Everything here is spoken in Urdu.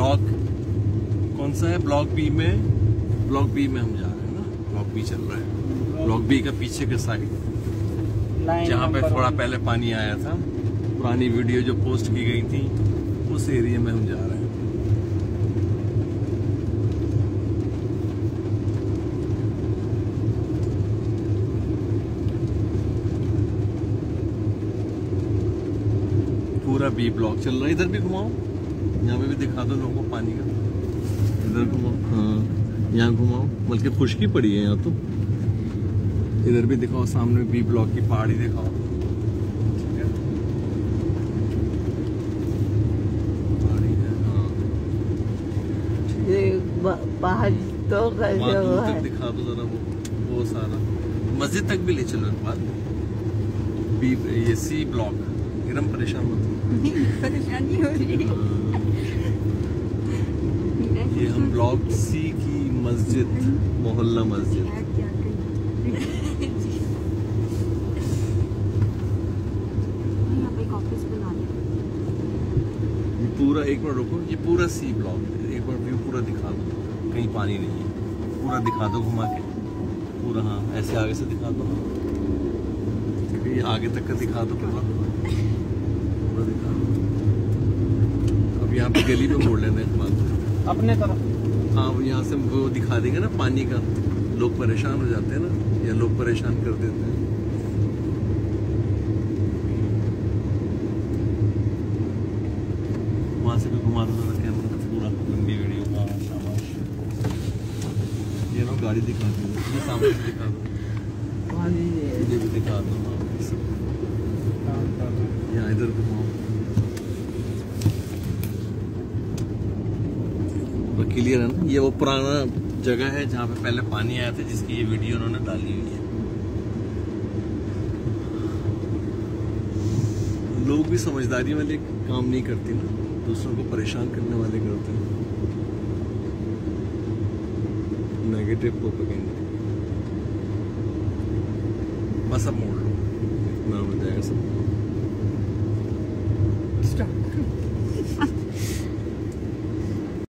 بلاک کون سا ہے؟ بلاک بی میں بلاک بی میں ہم جا رہے ہیں نا۔ بلاک بی چل رہا ہے۔ بلاک بی کا پیچھے کے سائڈ جہاں پہ تھوڑا پہلے پانی آیا تھا پرانی ویڈیو جو پوسٹ کی گئی تھی اس ایریے میں ہم جا رہے ہیں۔ پورا بی بلاک چل رہا ہے۔ ادھر بھی گھماؤ۔ یہاں پہ بھی دکھا دو لوگوں کو پانی کا۔ ادھر گھماؤ۔ ہاں۔ یہاں گھماؤ۔ بلکہ خشکی پڑی ہے یہاں تو۔ ادھر بھی دکھاؤ سامنے بی بلاک کی پہاڑی دکھاؤ۔ ہاں۔ ذرا وہ۔ سارا۔ مسجد تک بھی لے چلو بات یہ سی بلاک۔ گرم پریشان ہوتی پریشانی ہو رہی ہے۔ ہاں۔ روکسی کی مسجد، محلہ مسجد۔ پورا، ایک بار رکو، یہ پورا سی بلاک ایک بار ویو پورا دکھا دو۔ کہیں پانی نہیں ہے۔ پورا دکھا دو گھما کے۔ پورا ہاں ایسے آگے سے دکھا دو۔ یہ آگے تک کا دکھا دو، پورا۔ پورا دکھا دو۔ اب یہاں پہ گلی پہ موڑ لینا ہے اپنے طرف۔ ہاں یہاں سے وہ دکھا دیں گے نا پانی کا۔ لوگ پریشان ہو جاتے ہیں نا یا لوگ پریشان کر دیتے ہیں۔ وہاں سے بھی گھما دو کیمرہ پورا لمبی ویڈیو۔ کا یہ نا گاڑی دکھا دوں یہ سامنے سے دکھا دو یہ بھی دکھا دو یہاں ہاں، ہاں۔ ادھر گھماؤ۔ کلیئر ہے نا؟ یہ وہ پرانا جگہ ہے جہاں پہ پہلے پانی آیا تھا، جس کی یہ ویڈیو انہوں نے ڈالی ہوئی ہے۔ لوگ بھی سمجھداری والے کام نہیں کرتے نا، دوسروں کو پریشان کرنے والے کرتے ہیں۔ نیگیٹو گے بس اب موڑ لو۔ اتنا ہو جائے گا سب۔